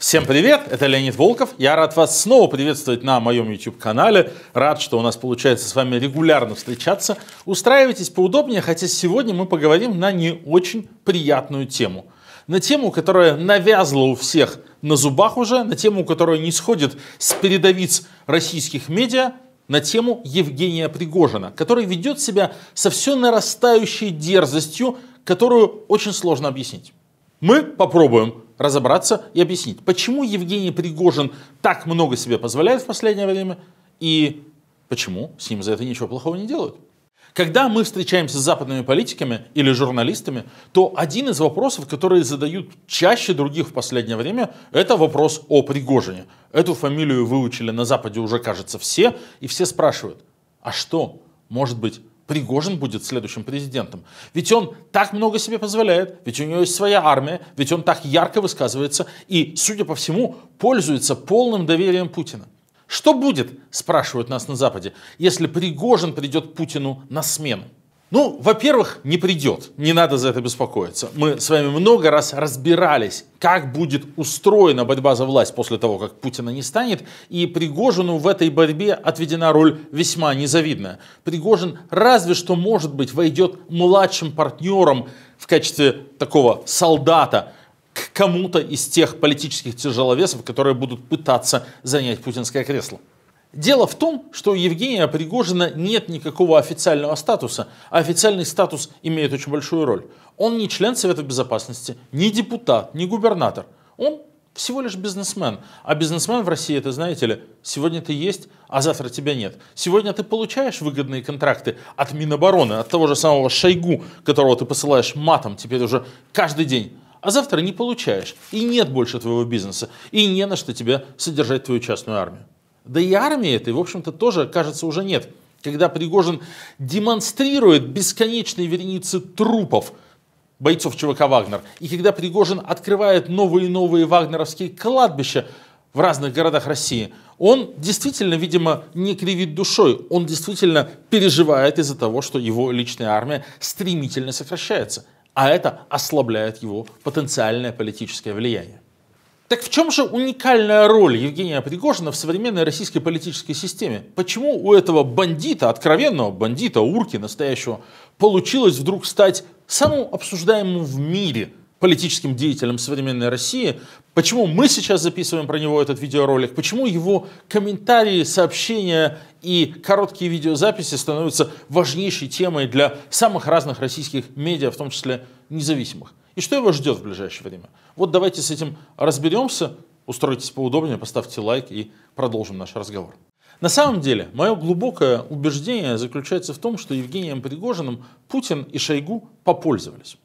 Всем привет, это Леонид Волков. Я рад вас снова приветствовать на моем YouTube-канале. Рад, что у нас получается с вами регулярно встречаться. Устраивайтесь поудобнее, хотя сегодня мы поговорим на не очень приятную тему. На тему, которая навязла у всех на зубах уже, на тему, которая не сходит с передовиц российских медиа, на тему Евгения Пригожина, который ведет себя со все нарастающей дерзостью, которую очень сложно объяснить. Мы попробуем разобраться и объяснить, почему Евгений Пригожин так много себе позволяет в последнее время и почему с ним за это ничего плохого не делают. Когда мы встречаемся с западными политиками или журналистами, то один из вопросов, которые задают чаще других в последнее время, это вопрос о Пригожине. Эту фамилию выучили на Западе уже, кажется, все, и все спрашивают, а что, может быть, Пригожин будет следующим президентом. Ведь он так много себе позволяет, ведь у него есть своя армия, ведь он так ярко высказывается и, судя по всему, пользуется полным доверием Путина. Что будет, спрашивают нас на Западе, если Пригожин придет Путину на смену? Ну, во-первых, не придет, не надо за это беспокоиться. Мы с вами много раз разбирались, как будет устроена борьба за власть после того, как Путина не станет, и Пригожину в этой борьбе отведена роль весьма незавидная. Пригожин разве что, может быть, войдет младшим партнером в качестве такого солдата к кому-то из тех политических тяжеловесов, которые будут пытаться занять путинское кресло. Дело в том, что у Евгения Пригожина нет никакого официального статуса, а официальный статус имеет очень большую роль. Он не член Совета Безопасности, не депутат, не губернатор. Он всего лишь бизнесмен. А бизнесмен в России, это знаете ли, сегодня ты есть, а завтра тебя нет. Сегодня ты получаешь выгодные контракты от Минобороны, от того же самого Шойгу, которого ты посылаешь матом теперь уже каждый день. А завтра не получаешь. И нет больше твоего бизнеса. И не на что тебе содержать твою частную армию. Да и армии этой, в общем-то, тоже, кажется, уже нет. Когда Пригожин демонстрирует бесконечные вереницы трупов бойцов ЧВК «Вагнер», и когда Пригожин открывает новые и новые вагнеровские кладбища в разных городах России, он действительно, видимо, не кривит душой, он действительно переживает из-за того, что его личная армия стремительно сокращается, а это ослабляет его потенциальное политическое влияние. Так в чем же уникальная роль Евгения Пригожина в современной российской политической системе? Почему у этого бандита, откровенного бандита, урки настоящего, получилось вдруг стать самым обсуждаемым в мире политическим деятелем современной России? Почему мы сейчас записываем про него этот видеоролик? Почему его комментарии, сообщения и короткие видеозаписи становятся важнейшей темой для самых разных российских медиа, в том числе независимых? И что его ждет в ближайшее время? Вот давайте с этим разберемся. Устройтесь поудобнее, поставьте лайк и продолжим наш разговор. На самом деле, мое глубокое убеждение заключается в том, что Евгением Пригожиным Путин и Шойгу попользовались.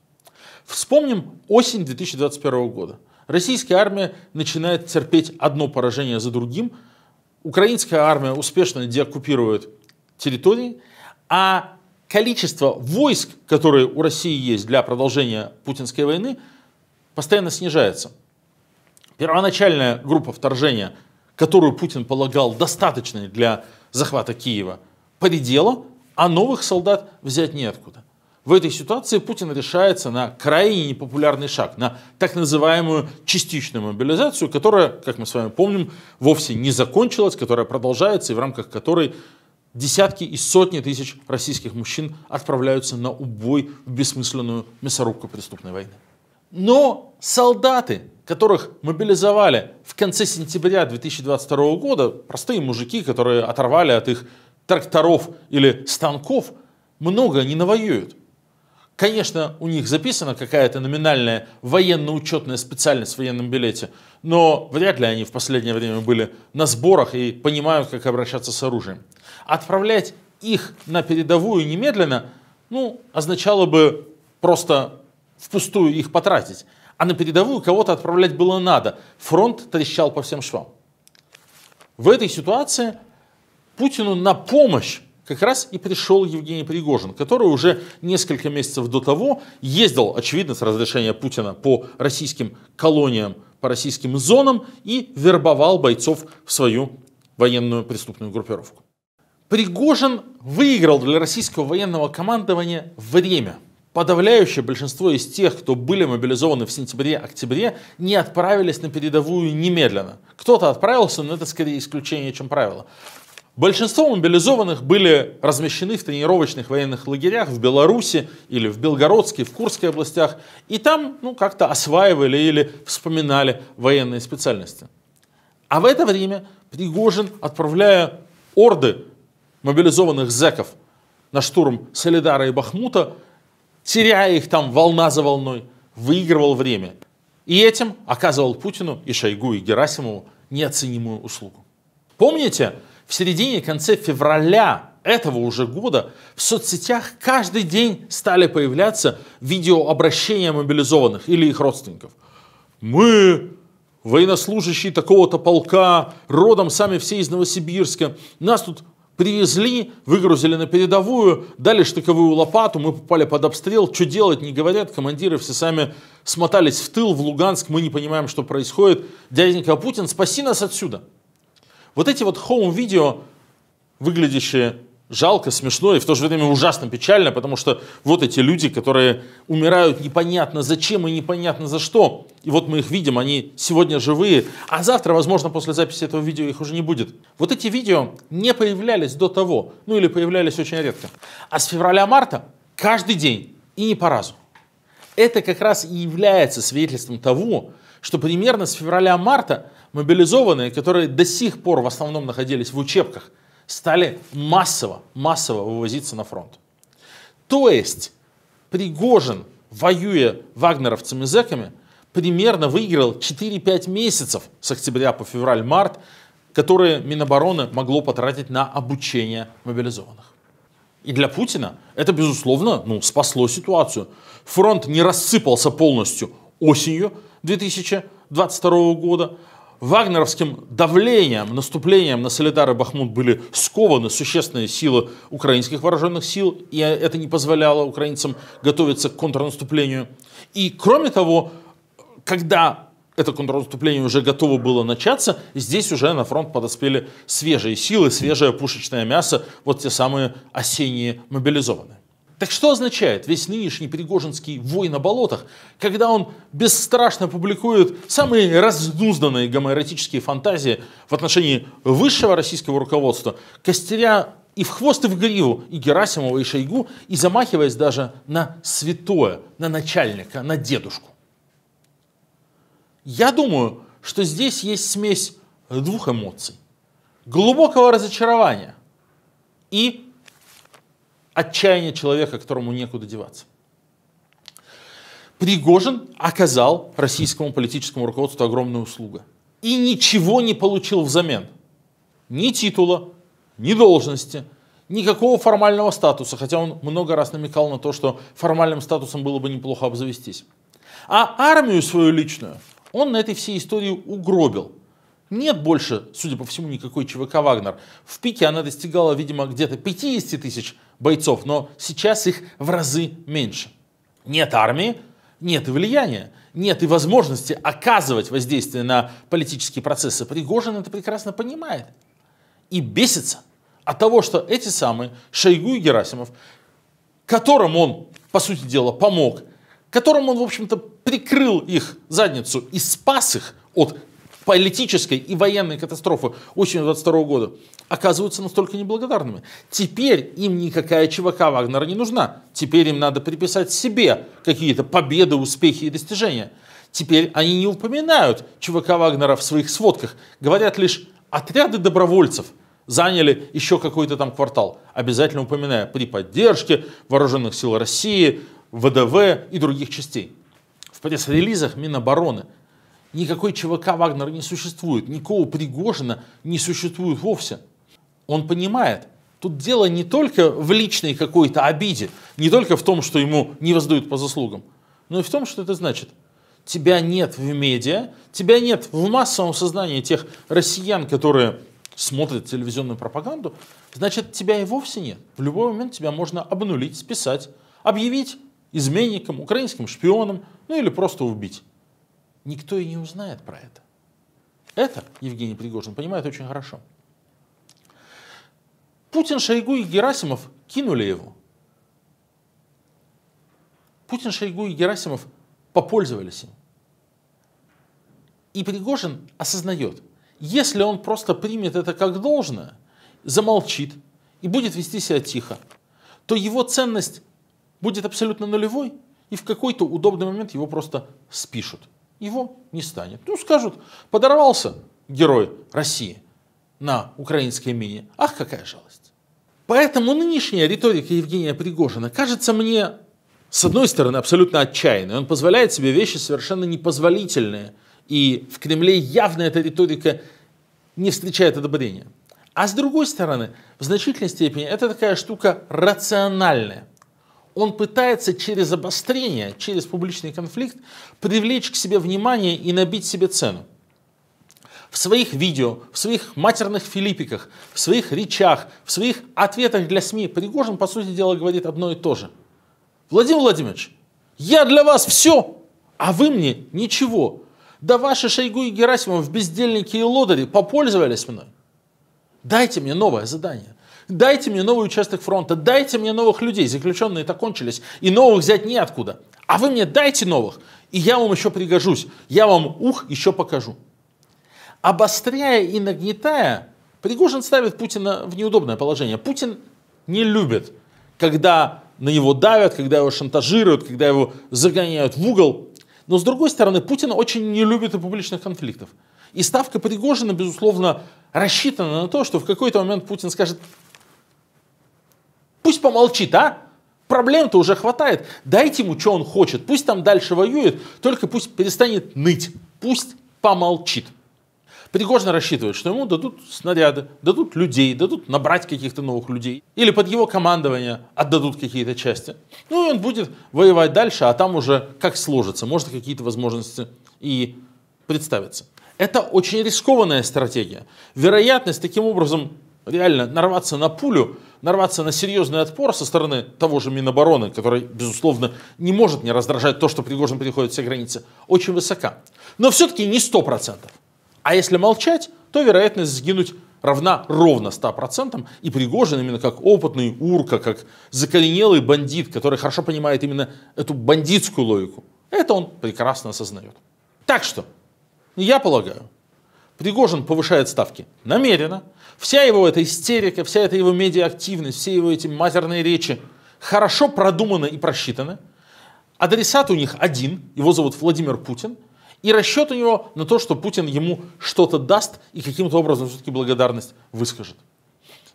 Вспомним осень 2021 года. Российская армия начинает терпеть одно поражение за другим. Украинская армия успешно деоккупирует территории, а количество войск, которые у России есть для продолжения путинской войны, постоянно снижается. Первоначальная группа вторжения, которую Путин полагал достаточной для захвата Киева, поредела, а новых солдат взять неоткуда. В этой ситуации Путин решается на крайне непопулярный шаг, на так называемую частичную мобилизацию, которая, как мы с вами помним, вовсе не закончилась, которая продолжается и в рамках которой десятки и сотни тысяч российских мужчин отправляются на убой в бессмысленную мясорубку преступной войны. Но солдаты, которых мобилизовали в конце сентября 2022 года, простые мужики, которые оторвали от их тракторов или станков, много не навоюют. Конечно, у них записана какая-то номинальная военно-учетная специальность в военном билете, но вряд ли они в последнее время были на сборах и понимают, как обращаться с оружием. Отправлять их на передовую немедленно, ну, означало бы просто впустую их потратить. А на передовую кого-то отправлять было надо. Фронт трещал по всем швам. В этой ситуации Путину на помощь как раз и пришел Евгений Пригожин, который уже несколько месяцев до того ездил, очевидно, с разрешения Путина по российским колониям, по российским зонам и вербовал бойцов в свою военную преступную группировку. Пригожин выиграл для российского военного командования время. подавляющее большинство из тех, кто были мобилизованы в сентябре-октябре, не отправились на передовую немедленно. Кто-то отправился, но это скорее исключение, чем правило. Большинство мобилизованных были размещены в тренировочных военных лагерях в Беларуси или в Белгородской, в Курской областях. И там ну, как-то осваивали или вспоминали военные специальности. А в это время Пригожин, отправляя орды мобилизованных зеков на штурм Солидара и Бахмута, теряя их там волна за волной, выигрывал время. И этим оказывал Путину и Шойгу и Герасимову неоценимую услугу. Помните, в середине конце февраля этого уже года в соцсетях каждый день стали появляться видеообращения мобилизованных или их родственников. Мы, военнослужащие такого-то полка, родом сами все из Новосибирска, нас тут привезли, выгрузили на передовую, дали штыковую лопату, мы попали под обстрел, что делать, не говорят, командиры все сами смотались в тыл, в Луганск, мы не понимаем, что происходит. Дяденька Путин, спаси нас отсюда. Вот эти вот хоум-видео, выглядящие жалко, смешно и в то же время ужасно печально, потому что вот эти люди, которые умирают непонятно зачем и непонятно за что. И вот мы их видим, они сегодня живые, а завтра, возможно, после записи этого видео их уже не будет. Вот эти видео не появлялись до того, ну или появлялись очень редко. А с февраля-марта каждый день и не по разу. Это как раз и является свидетельством того, что примерно с февраля-марта мобилизованные, которые до сих пор в основном находились в учебках, стали массово, массово вывозиться на фронт. То есть Пригожин, воюя вагнеровцами-зеками, примерно выиграл 4-5 месяцев с октября по февраль-март, которые Минобороны могло потратить на обучение мобилизованных. И для Путина это, безусловно, ну, спасло ситуацию. Фронт не рассыпался полностью осенью 2022 года, вагнеровским давлением, наступлением на Солидар и Бахмут были скованы существенные силы украинских вооруженных сил, и это не позволяло украинцам готовиться к контрнаступлению. И кроме того, когда это контрнаступление уже готово было начаться, здесь уже на фронт подоспели свежие силы, свежее пушечное мясо, вот те самые осенние мобилизованные. Так что означает весь нынешний Пригожинский вой на болотах, когда он бесстрашно публикует самые разнузданные гомоэротические фантазии в отношении высшего российского руководства, костеря и в хвост, и в гриву и Герасимова, и Шойгу, и замахиваясь даже на святое, на начальника, на дедушку. Я думаю, что здесь есть смесь двух эмоций. Глубокого разочарования и отчаяние человека, которому некуда деваться. Пригожин оказал российскому политическому руководству огромную услугу. И ничего не получил взамен. Ни титула, ни должности, никакого формального статуса, хотя он много раз намекал на то, что формальным статусом было бы неплохо обзавестись. А армию свою личную он на этой всей истории угробил. Нет больше, судя по всему, никакой ЧВК «Вагнер». В пике она достигала, видимо, где-то 50 тысяч бойцов, но сейчас их в разы меньше. Нет армии, нет и влияния, нет и возможности оказывать воздействие на политические процессы. Пригожин это прекрасно понимает и бесится от того, что эти самые Шойгу и Герасимов, которым он, по сути дела, помог, которым он, в общем-то, прикрыл их задницу и спас их от политической и военной катастрофы осенью 22 года, оказываются настолько неблагодарными. Теперь им никакая ЧВК Вагнера не нужна. Теперь им надо приписать себе какие-то победы, успехи и достижения. Теперь они не упоминают ЧВК Вагнера в своих сводках. Говорят лишь отряды добровольцев заняли еще какой-то там квартал. Обязательно упоминая при поддержке Вооруженных сил России, ВДВ и других частей. В пресс-релизах Минобороны никакой ЧВК Вагнера не существует, никакого Пригожина не существует вовсе. Он понимает, тут дело не только в личной какой-то обиде, не только в том, что ему не воздают по заслугам, но и в том, что это значит. Тебя нет в медиа, тебя нет в массовом сознании тех россиян, которые смотрят телевизионную пропаганду, значит, тебя и вовсе нет. В любой момент тебя можно обнулить, списать, объявить изменником, украинским шпионом, ну или просто убить никто и не узнает про это. Это Евгений Пригожин понимает очень хорошо. Путин, Шойгу и Герасимов кинули его. Путин, Шойгу и Герасимов попользовались им. И Пригожин осознает, если он просто примет это как должное, замолчит и будет вести себя тихо, то его ценность будет абсолютно нулевой, и в какой-то удобный момент его просто спишут. Его не станет. Ну, скажут, подорвался герой России на украинской мине. Ах, какая жалость. Поэтому нынешняя риторика Евгения Пригожина кажется мне, с одной стороны, абсолютно отчаянной. Он позволяет себе вещи совершенно непозволительные. И в Кремле явно эта риторика не встречает одобрения. А с другой стороны, в значительной степени это такая штука рациональная. Он пытается через обострение, через публичный конфликт привлечь к себе внимание и набить себе цену. В своих видео, в своих матерных филиппиках, в своих речах, в своих ответах для СМИ Пригожин, по сути дела, говорит одно и то же. Владимир Владимирович, я для вас все, а вы мне ничего. Да ваши Шойгу и Герасимов, бездельники и лодыри попользовались мной. Дайте мне новое задание. Дайте мне новый участок фронта, дайте мне новых людей, заключенные-то кончились, и новых взять неоткуда. А вы мне дайте новых, и я вам еще пригожусь, я вам ух еще покажу. Обостряя и нагнетая, Пригожин ставит Путина в неудобное положение. Путин не любит, когда на него давят, когда его шантажируют, когда его загоняют в угол. Но с другой стороны, Путин очень не любит и публичных конфликтов. И ставка Пригожина, безусловно, рассчитана на то, что в какой-то момент Путин скажет, пусть помолчит, а? Проблем-то уже хватает. Дайте ему, что он хочет. Пусть там дальше воюет, только пусть перестанет ныть. Пусть помолчит. Пригожин рассчитывает, что ему дадут снаряды, дадут людей, дадут набрать каких-то новых людей. Или под его командование отдадут какие-то части. Ну и он будет воевать дальше, а там уже как сложится. Может какие-то возможности и представятся. Это очень рискованная стратегия. Вероятность таким образом реально нарваться на пулю, нарваться на серьезный отпор со стороны того же Минобороны, который, безусловно, не может не раздражать то, что Пригожин переходит все границы, очень высока. Но все-таки не 100%. А если молчать, то вероятность сгинуть равна ровно 100%. И Пригожин именно как опытный урка, как закоренелый бандит, который хорошо понимает именно эту бандитскую логику, это он прекрасно осознает. Так что, я полагаю, Пригожин повышает ставки намеренно. Вся его эта истерика, вся эта его медиаактивность, все его эти матерные речи хорошо продуманы и просчитаны. Адресат у них один, его зовут Владимир Путин. И расчет у него на то, что Путин ему что-то даст и каким-то образом все-таки благодарность выскажет.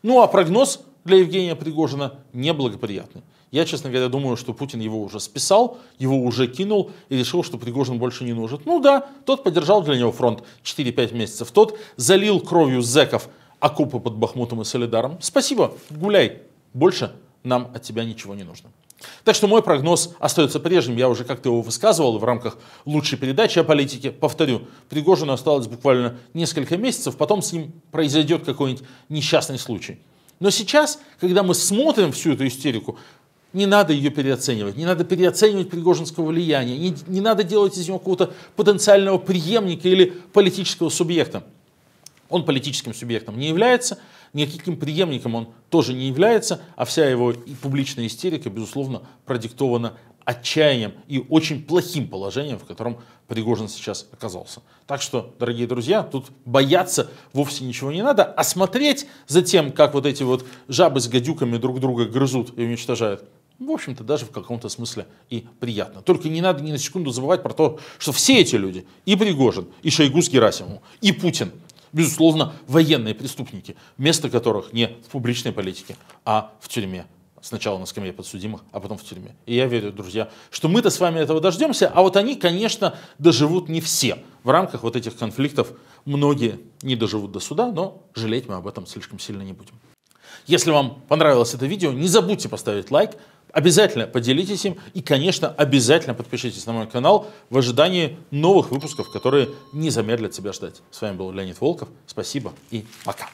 Ну а прогноз для Евгения Пригожина неблагоприятный. Я, честно говоря, думаю, что Путин его уже списал, его уже кинул и решил, что Пригожин больше не нужен. Ну да, тот поддержал для него фронт 4-5 месяцев, тот залил кровью зеков окопы под Бахмутом и Солидаром. Спасибо, гуляй, больше нам от тебя ничего не нужно. Так что мой прогноз остается прежним, я уже как-то его высказывал в рамках лучшей передачи о политике. Повторю, Пригожину осталось буквально несколько месяцев, потом с ним произойдет какой-нибудь несчастный случай. Но сейчас, когда мы смотрим всю эту истерику, не надо ее переоценивать, не надо переоценивать Пригожинского влияния, не, не надо делать из него какого-то потенциального преемника или политического субъекта. Он политическим субъектом не является, никаким преемником он тоже не является, а вся его публичная истерика, безусловно, продиктована отчаянием и очень плохим положением, в котором Пригожин сейчас оказался. Так что, дорогие друзья, тут бояться вовсе ничего не надо, а смотреть за тем, как вот эти вот жабы с гадюками друг друга грызут и уничтожают, в общем-то, даже в каком-то смысле и приятно. Только не надо ни на секунду забывать про то, что все эти люди, и Пригожин, и Шойгу с Герасимовым, и Путин, безусловно, военные преступники, место которых не в публичной политике, а в тюрьме. Сначала на скамье подсудимых, а потом в тюрьме. И я верю, друзья, что мы-то с вами этого дождемся, а вот они, конечно, доживут не все. В рамках вот этих конфликтов многие не доживут до суда, но жалеть мы об этом слишком сильно не будем. Если вам понравилось это видео, не забудьте поставить лайк, Обязательно поделитесь им и, конечно, обязательно подпишитесь на мой канал в ожидании новых выпусков, которые не замедлят себя ждать. С вами был Леонид Волков. Спасибо и пока.